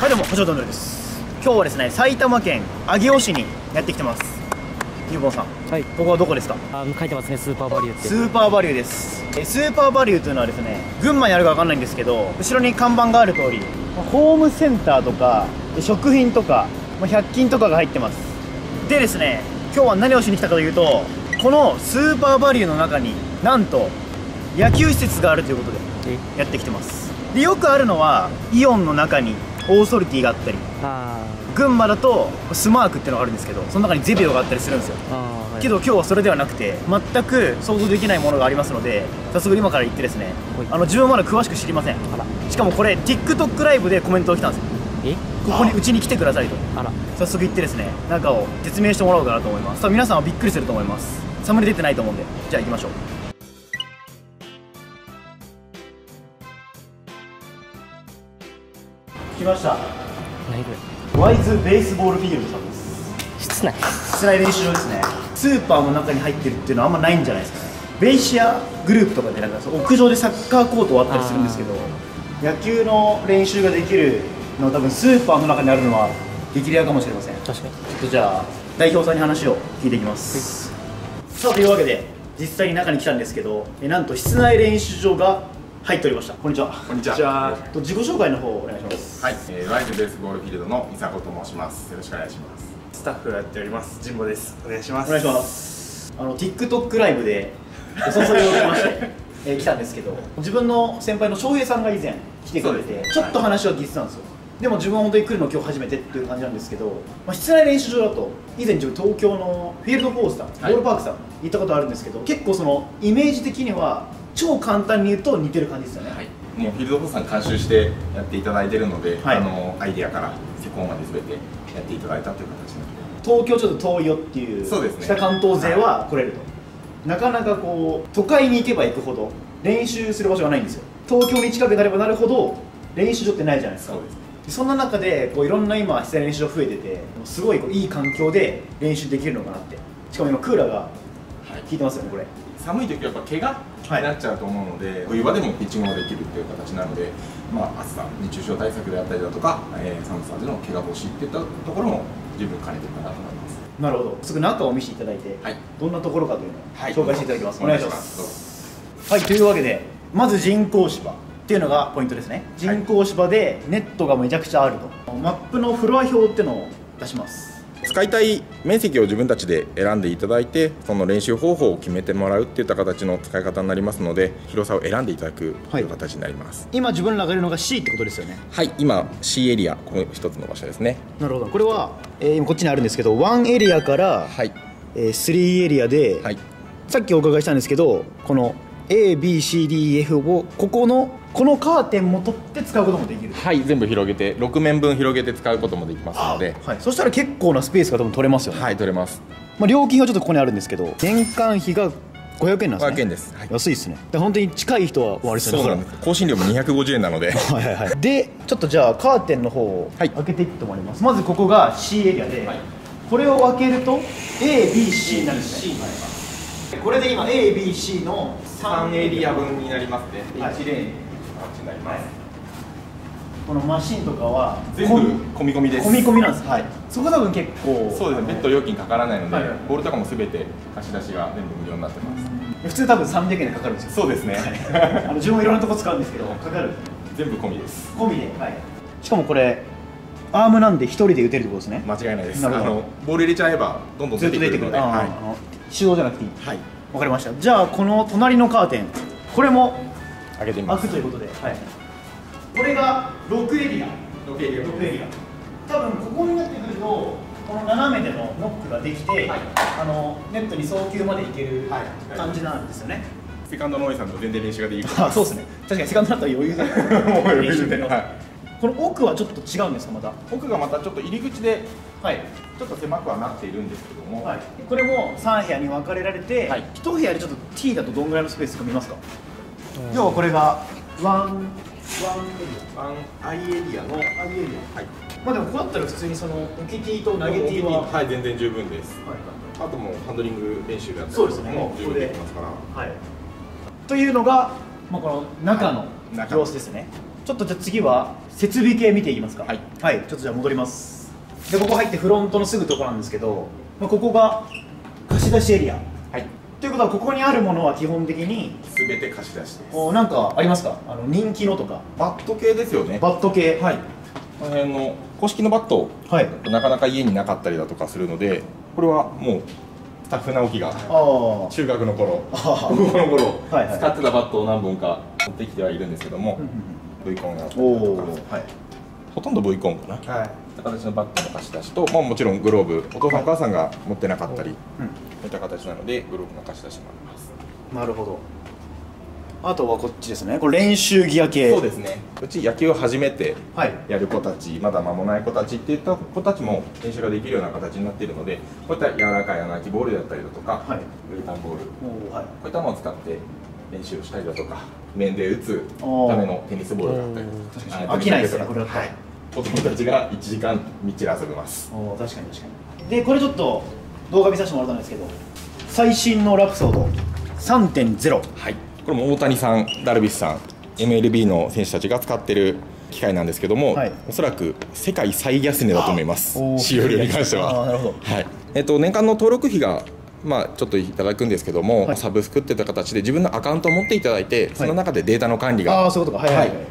はいどうも補助ドンドルです。今日はですね埼玉県上尾市にやってきてます。ゆうぼんさんはい。ここはどこですか？あ書いてますねスーパーバリューって。スーパーバリューです。えスーパーバリューというのはですね群馬にあるかわかんないんですけど後ろに看板がある通りまあホームセンターとかで食品とかまあ100均とかが入ってます。でですね今日は何をしに来たかというとこのスーパーバリューの中になんと野球施設があるということでえ？やってきてます。でよくあるのはイオンの中にオーソリティがあったりあ群馬だとスマークっていうのがあるんですけどその中にゼビオがあったりするんですよ。はい、けど今日はそれではなくて全く想像できないものがありますので早速今から行ってですねはい。あの自分はまだ詳しく知りません。しかもこれ TikTok ライブでコメントが来たんですよ。え？ここにうちに来てくださいと。あら。早速行ってですね中を説明してもらおうかなと思います。多分皆さんはびっくりすると思います。サムネ出てないと思うんで。じゃあ行きましょう来ました。何これ？ワイズベースボールフィールドさんです。室内？室内練習場ですね。スーパーの中に入ってるっていうのはあんまないんじゃないですかね。ベイシアグループとかでなんか屋上でサッカーコートはあったりするんですけど野球の練習ができるのは多分スーパーの中にあるのは激レアかもしれません。ちょ確かに。っとじゃあ代表さんに話を聞いていきます。さあというわけで実際に中に来たんですけどえなんと室内練習場が入っておりました。こんにちは。こんにちは。えっと自己紹介の方お願いします。はい、えー、ワイズベースボールフィールドの伊佐子と申します。よろしくお願いします。スタッフをやっております。神保です。お願いします。お願いします。あの TikTok ライブでお誘いを受けまして、えー来たんですけど自分の先輩の翔平さんが以前来てくれて、ちょっと話は聞いてたんですよ、でも自分は本当に来るの今日初めてっていう感じなんですけど、まあ、室内練習場だと以前自分東京のフィールドフォースさん、ボールパークさん行ったことあるんですけど結構そのイメージ的には超簡単に言うと似てる感じですよね、はい、もうフィールドフォースさん監修してやっていただいているので、はい。あのアイデアから施工まで全てやっていただいたという形になって東京ちょっと遠いよっていうそうですね。北関東勢は来れると、なかなかこう都会に行けば行くほど練習する場所がないんですよ。東京に近くなればなるほど練習場ってないじゃないですか。そうですでそんな中でこういろんな今室内練習場増えててすごいこういい環境で練習できるのかなって。しかも今クーラーがはい。効いてますよねこれ寒い時はやっぱ怪我になっちゃうと思うので、冬場でもピッチングができるっていう形なので、まあ、暑さ熱中症対策であったりだとか、えー寒さでの怪我防止っていったところも十分兼ねてるかなと思います。なるほど。すぐ中を見せていただいて、はい。どんなところかというのをはい。紹介していただきます、おお願いしま願いします。すはいというわけでまず人工芝っていうのがポイントですね。人工芝でネットがめちゃくちゃあると、マップのフロア表っていうのを出します使いたい面積を自分たちで選んでいただいてその練習方法を決めてもらうっていった形の使い方になりますので広さを選んでいただくという形になります。今自分らがいるのが C ってことですよね。はい、今 C エリアここ一つの場所ですね。なるほど。これは、えー今こっちにあるんですけど1エリアから、はい。えー3エリアで、はい。さっきお伺いしたんですけどこの ABCDEF をここのこのカーテンも取って使うこともできる。はい全部広げて6面分広げて使うこともできますので。はい、そしたら結構なスペースが多分取れますよね、はい取れます。まあ、料金はちょっとここにあるんですけど年間費が500円なんですね。500円です。はい。安いですね。で本当に近い人は悪いですよねそうなんです。更新料も250円なので。はいはいはい。でちょっとじゃあカーテンの方をはい。開けていくと思います、まずここが C エリアで、はい。これを開けると ABC になるんです。ねこれで今 ABC の3エリア分になりますね。はい。1レーンになります。このマシンとかは全部込み込みです。込み込みなんですはい。そこ多分結構そうですね。別途料金かからないので、はいはい。ボールとかも全て貸し出しが全部無料になってます。普通多分300円でかかるんですよ。そうですね。あの自分もいろんなとこ使うんですけどかかる。全部込みです。込みで、はい、しかもこれアームなんで一人で打てるってことですね。間違いないです。あのボール入れちゃえばどんどんずっ出てくるのでと出てくるあー、はあの手動じゃなくていいい、はい、わかりました。じゃあこの隣のカーテンこれも開開けてみます。くということで、はい、これが6エリア。6エリア。6エリア。多分ここになってくるとこの斜めでのノックができて、あのネットに送球までいけるはい。感じなんですよね、セカンドのおじさんと全然練習ができるあそうですね。確かにセカンドだったら余裕でもう余裕ではい。この奥はちょっと違うんですかまた？奥がまたちょっと入り口ではい。ちょっと狭くはなっているんですけども、はい、これも3部屋に分かれられて、はい。1部屋でちょっと T だとどんぐらいのスペースか見ますか、要はこれがワンワンエリワンアイエリアのアアイエリア。はい。まあでもここだったら普通にその受け T と投げ T ははい全然十分です。はい。あともうハンドリング練習だったりそうですね。も十分できますから。はい。というのが、まあ、この中の中。様子ですね。ちょっとじゃあ次は設備系見ていきますか。はい。はい、ちょっとじゃあ戻ります。でここ入ってフロントのすぐところなんですけど、まあ、ここが貸し出しエリア。はいということはここにあるものは基本的に全て貸し出しです。おなんかありますか？あの人気のとか。バット系ですよね。バット系？はい。この辺の公式のバットはい。なかなか家になかったりだとかするのでこれはもうスタッフ直樹が中学の頃あ高校の頃はいはい。使ってたバットを何本か持ってきてはいるんですけども V コンがあったりとか。おはいほとんど V コンかな。はい。形のバットの貸し出しと、まあ、もちろんグローブ。お父さんお母さんが持ってなかったり、うん。そういった形なのでグローブの貸し出しもあります。なるほど。あとはこっちですね。これ練習ギア系。そうですね。うち野球を初めてはい。やる子たちまだ間もない子たちっていった子たちも練習ができるような形になっているのでこういった柔らかい穴あきボールだったりだとか、はい。ウレタンボールはい。ういったものを使って練習をしたりだとか面で打つためのテニスボールだったり確か飽きないですねこれだったらはい。子供たちが1時間みっちり遊べます。おー確かに確かに。でこれちょっと動画見させてもらったんですけど最新のラプソード3.0はい、これも大谷さん、ダルビッシュさん、MLB の選手たちが使ってる機械なんですけども、はい。おそらく世界最安値だと思います。使用量に関しては。なるほど。はい。えっと、年間の登録費がまあ、ちょっといただくんですけども、はい。サブスクっていった形で自分のアカウントを持っていただいて、その中でデータの管理が、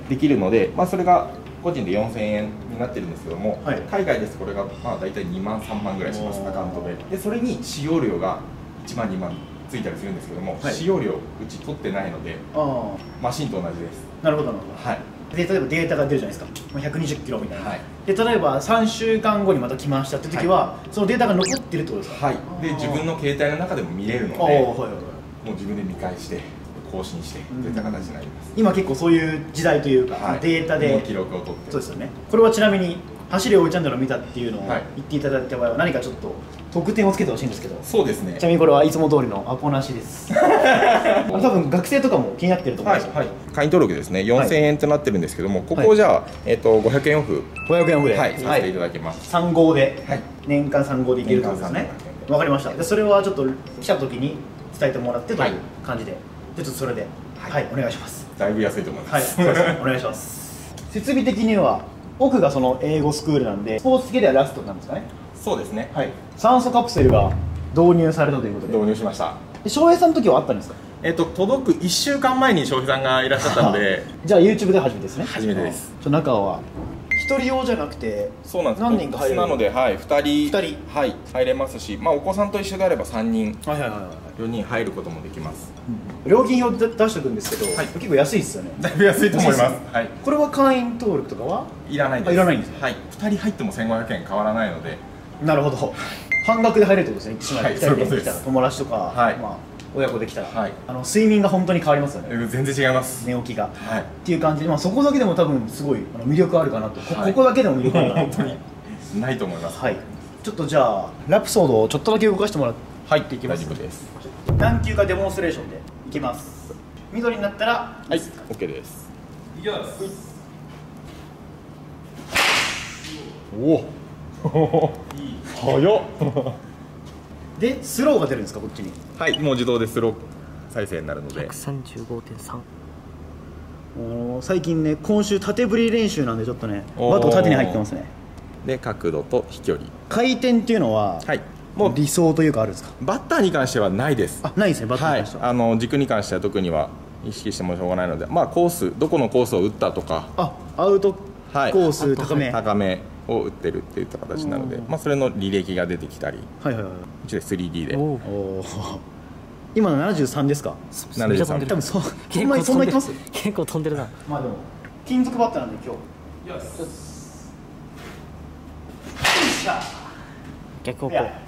できるので、まあ、それが個人で4000円になってるんですけども、はい。海外ですとこれがまあ大体2万、3万ぐらいします、アカウントで。で、それに使用料が1万、2万ついたりするんですけども、はい。使用料、うち取ってないので、あマシンと同じです。あなるほどなるほど。はい、で例えばデータが出るじゃないですか。まあ120キロみたいな、はい。で例えば3週間後にまた来ましたって時は、そのデータが残ってるってことですか？はい、で自分の携帯の中でも見れるので、はいはいはい。もう自分で見返して、更新してうん。といった形になります。今結構そういう時代というか、はい。データで記録を取って、そうですよね。これはちなみに走るおいチャンネルを見たっていうのをはい。言っていただいた場合は何かちょっと得点をつけてほしいんですけど。そうですね。ちな。みにこれはいつも通りのアポなしです。多分学生とかも気になってると思うんですよ、はいはい、会員登録ですね、4000円となってるんですけども、ここをじゃあ、えっと500円オフ、500円オフで、はい、させてい。ただきます。3号で、はい。年間3号でいけるってことですね。年間3号わかりました。でそれはちょっと来た時に伝えてもらってとはい。いう感じで、じゃあちょっとそれで。は、はいいお願いします。だいぶ安いと思います。はい お願いします。設備的には奥がその英語スクールなんでスポーツ系ではラストなんですかねそうですね。はい。酸素カプセルが導入されたということで。導入しました。で翔平さんの時はあったんですか？えっと届く1週間前に翔平さんがいらっしゃったので、じゃあ YouTube で初めてですね。初めてです。中は一人用じゃなくてそうなんです。何人か入れる？なので、はい、2人、二人。はい、入れますし、まあお子さんと一緒であれば3人、はいはいはいはい。4人入ることもできます。料金表出しておくんですけど、はい。結構安いですよね。だいぶ安いと思います。はい。これは会員登録とかはいらないです。あいらないんですね。はい。2人入っても1500円変わらないので、なるほど。半額で入れるってことですね。はい一人そういうことです。で来たら友達とか、はい。まあ、親子できたら、はい。あの睡眠が本当に変わりますよね。え全然違います。寝起きが、はい。っていう感じで、まあ、そこだけでも多分すごい魅力あるかなと、こはい。ここだけでも魅力あるかに。ないと思います。はい。ちょっとじゃあラプソードをちょっとだけ動かしてもらってはい、でき大丈夫です。何球かデモンストレーションでいきます。緑になったらはい、OK です。おお。早っ。でスローが出るんですかこっちに？はい、もう自動でスロー再生になるので。135.3あの最近ね今週縦振り練習なんでちょっとねバット縦に入ってますね。で、角度と飛距離。回転っていうのは、はい。もう理想というかあるんですか？バッターに関してはないです。あないですねバットにはい関して、は、あの軸に関しては特には意識してもしょうがないので、まあコースどこのコースを打ったとか、あアウトコはい。ース高め、はい、高めを打ってるっていった形なので、うん。まあそれの履歴が出てきたり、はいはいはうちで 3D で。お今の73ですか？73めっちゃ飛んでる。多分そうそ結構飛んでるな。まあでも金属バットなんで今日。よっしゃ。逆方向。いや。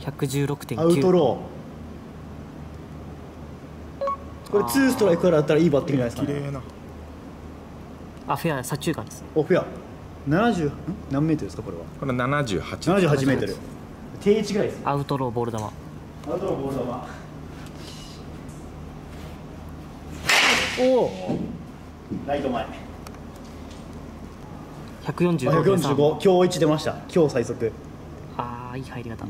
116.9アウトロー。これツーストライクからだったらいいバッティングじゃないですか、ね、な。あフェア左中間ですおフェア70ん？何メートルですかこれは？これ78。78メートル。定位置ぐらいです。ねアウトローボール球。アウトローボール球。おおライト前。145.3 145今日1出ました。今日最速。ああいい入り方。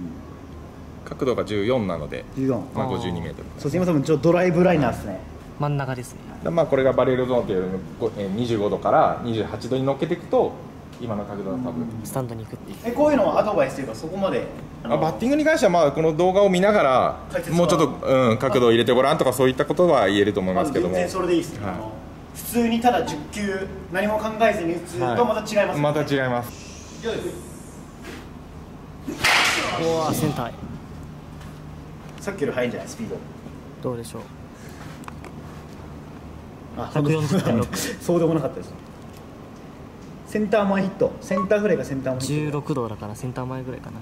角度が14なので、14まああー52メートル。そうすいませんちょっとドライブライナーですね、真ん中ですね。でまあ、これがバレルゾーンというごえー25度から28度に乗っけていくと今の角度は多分、スタンドに行くっていう。えこういうのはアドバイスというかそこまであバッティングに関してはまあこの動画を見ながらもうちょっと、うん、角度を入れてごらんとかそういったことは言えると思いますけども。全然それでいいですね、はい。普通にただ10球何も考えずに打つとまた違います、また違います。以上です。おおセンターへさっきより速いんじゃない？スピード。どうでしょう。あ140.6 そうでもなかったですセンター前ヒット。センターフライがセンター前ヒット。16度だからセンター前ぐらいかな。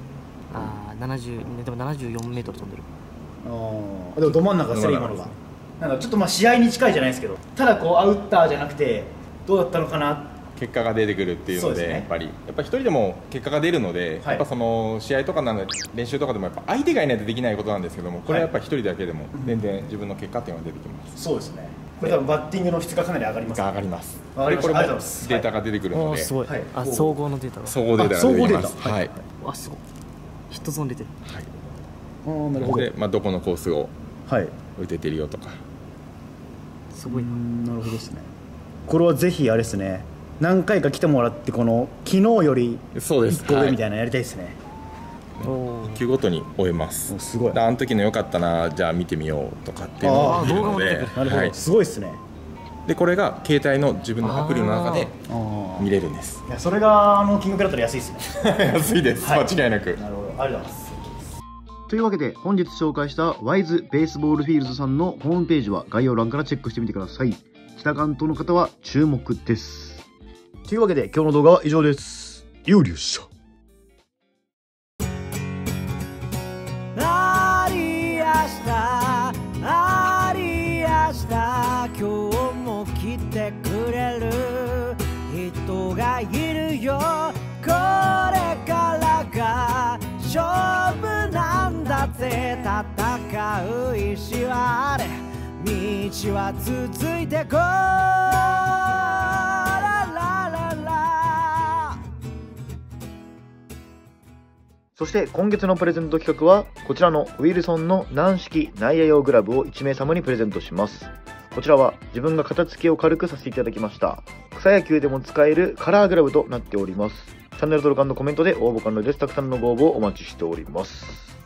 ああ70ねでも74メートル飛んでる。あー。でもど真ん中ですね。今のがなんかちょっとまあ試合に近いじゃないですけど。ただこうアウターじゃなくてどうだったのかな。結果が出てくるっていうのでね。やっぱり。やっぱ一人でも結果が出るので、はい。やっぱその試合とかなので練習とかでもやっぱ相手がいないとできないことなんですけどもこれはやっぱ一人だけでも全然自分の結果っていうのが出てきます、そうですねこれ多分バッティングの質がかなり上がりますが上がります。これもありがとうございます。データが出てくるので、おおすごい、はい。あ総合のデータが。総合データが出てきますあ総合データ。ははい。い、わすごい。ヒットゾーン出てる。はい。ああなるほど。で、まあ、どこのコースをはい。打ててるよとか。すごいな。なるほどですね。これはぜひあれですね。何回か来てもらってこの昨日よりそうです。1個上みたはいいなのやりたいですね、1球ごとに終えます。おすごい。であの時の良かったなじゃあ見てみようとかっていうのがあー出るので。なるほど、はい、すごいですね。でこれが携帯の自分のアプリの中であ見れるんです。いやそれがあの金額だったら安いですね。安いです、はい。間違いなく。なるほど。ありがとうございます。というわけで本日紹介したワイズベースボールフィールズさんのホームページは概要欄からチェックしてみてください。北関東の方は注目です。というわけで今日の動画は以上です。有流者戦う意志はあれ道は続いてこそして今月のプレゼント企画はこちらのウィルソンの軟式内野用グラブを1名様にプレゼントします。こちらは自分が片付けを軽くさせていただきました。草野球でも使えるカラーグラブとなっております。チャンネル登録コメントで応募可能です。たくさんのご応募をお待ちしております。